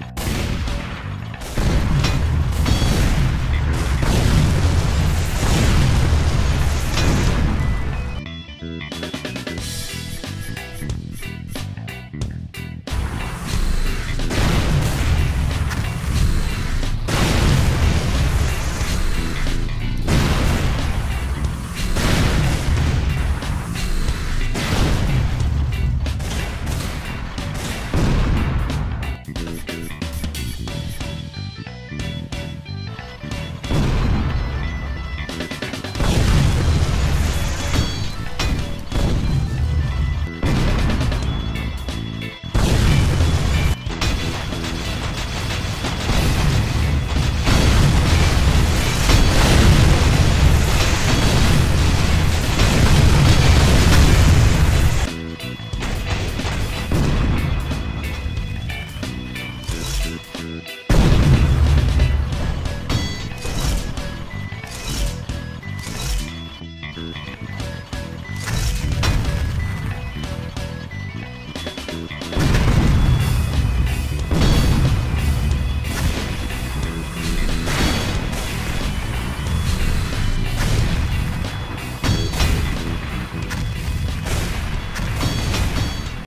Bye.